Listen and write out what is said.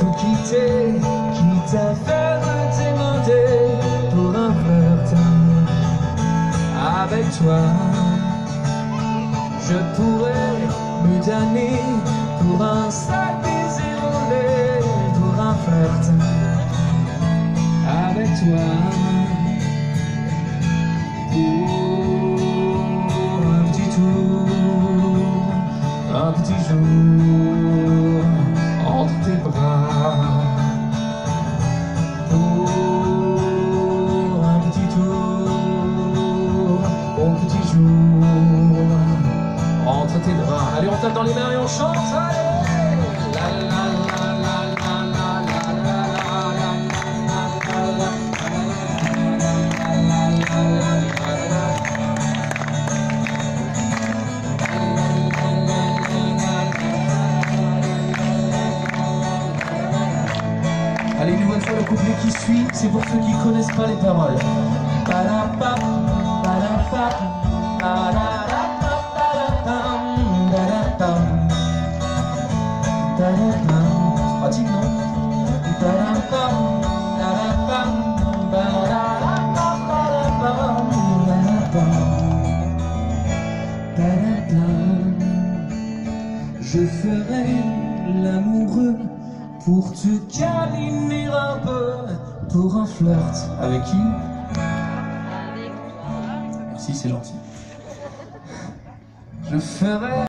tout quitter, quitte à faire demander pour un flirt avec toi. Je pourrais me donner pour un sac désolé, pour un flirt avec toi. Un petit tour, un petit jour jour entre tes bras. Allez, on tape dans les mains et on chante. Allez la, la. Allez, une bonne fois le couplet qui suit, c'est pour ceux qui connaissent pas les paroles. Je ferai l'amoureux pour te câliner un peu pour un flirt avec qui? Merci, c'est gentil. Je ferai